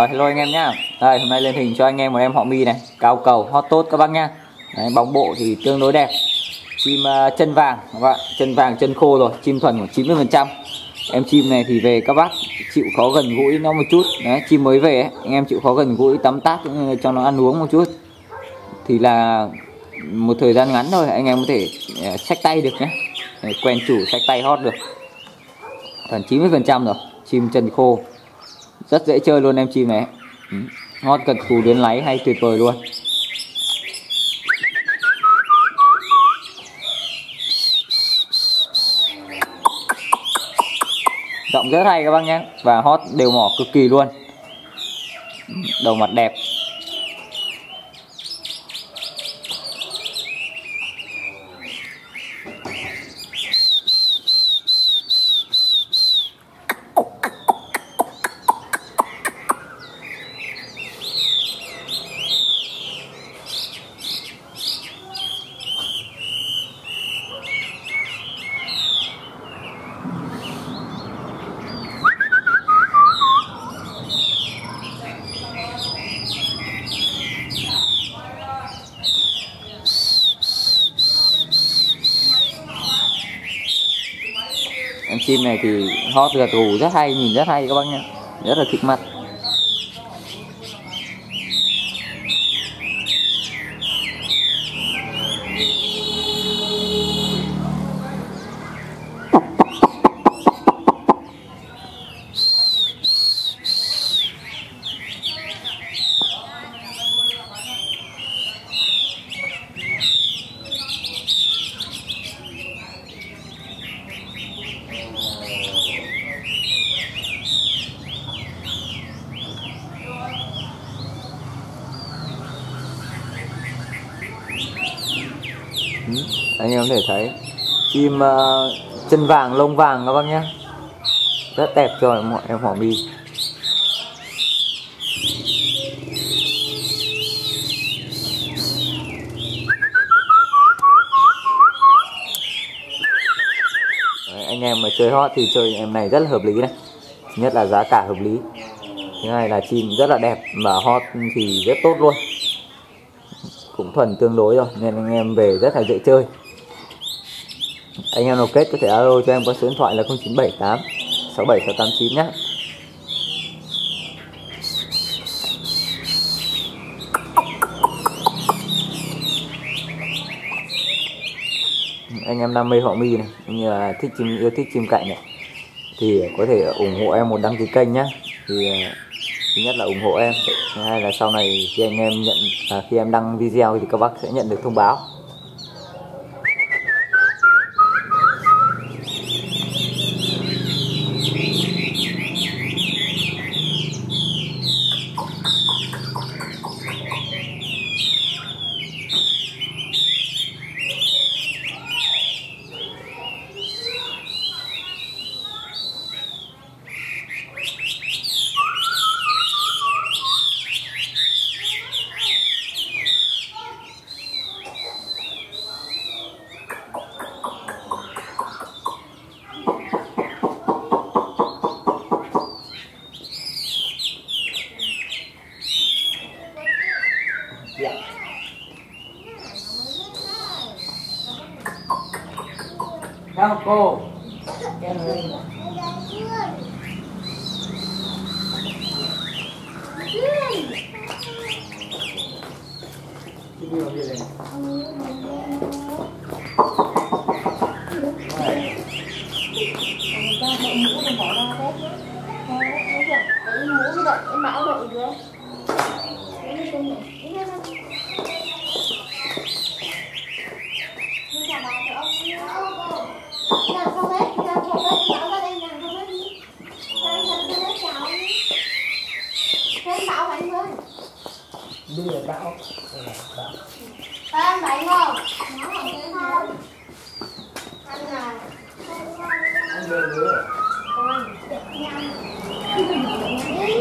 Rồi hello anh em nhá. Đây hôm nay lên hình cho anh em một em họ mi này, cao cầu hot tốt các bác nhá. Đấy, bóng bộ thì tương đối đẹp. Chim uh, chân vàng các bạn, chân vàng chân khô rồi, chim thuần khoảng 90%. Em chim này thì về các bác chịu khó gần gũi nó một chút. Đấy, chim mới về ấy, anh em chịu khó gần gũi tắm táp cho nó ăn uống một chút. Thì là một thời gian ngắn thôi anh em có thể uh, xách tay được nhé. Quen chủ xách tay hot được. Gần 90% rồi, chim chân khô rất dễ chơi luôn em chim này ừ. ngon cần cù đến láy hay tuyệt vời luôn. Giọng rất hay các bác nhé. Và hot đều mỏ cực kỳ luôn. Ừ, đầu mặt đẹp. Chim này thì hot gật gù rất hay, nhìn rất hay các bác nhá. Rất là thịt mặt anh em có thể thấy chim uh, chân vàng lông vàng các bác nhé. Rất đẹp cho mọi em họ mi Đấy, anh em mà chơi hot thì chơi em này rất là hợp lý này. Nhất là giá cả hợp lý. Thứ hai là chim rất là đẹp và hot thì rất tốt luôn. Cũng thuần tương đối rồi nên anh em về rất là dễ chơi anh em nào kết có thể alo cho em qua số điện thoại là 0978 67689 nhé anh em đam mê họ mi này như là thích chim yêu thích chim cạnh này thì có thể ủng hộ em một đăng ký kênh nhé thì ờ, thứ nhất là ủng hộ em thứ hai là sau này khi anh em nhận à, khi em đăng video thì các bác sẽ nhận được thông báo. Chào cô Em lên Video gì đây? Mì Gõ Để không bỏ lỡ những video hấp dẫn không? Nó không chơi không? Anh là Anh về nữa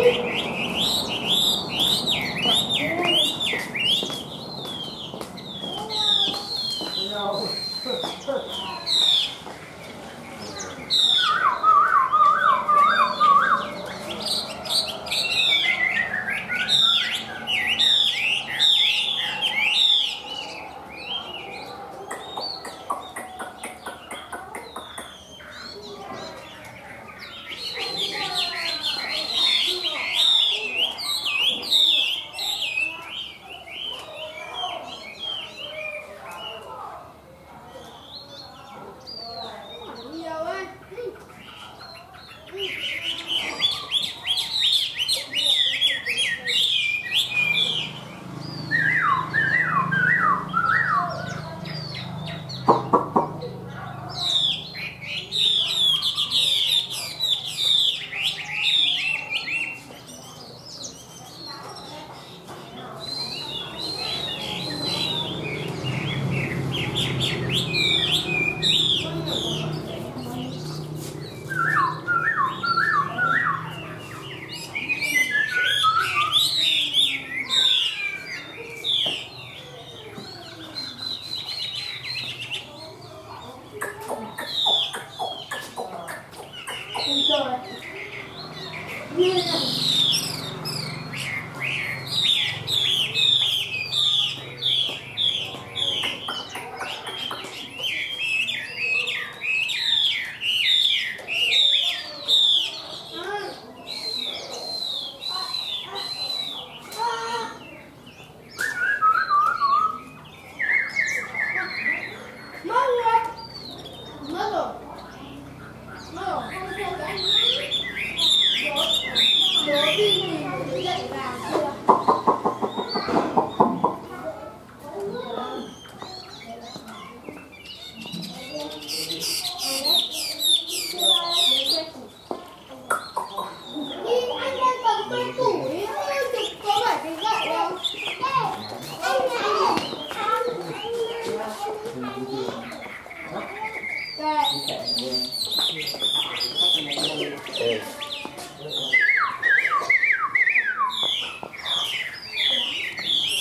你说。Thank you.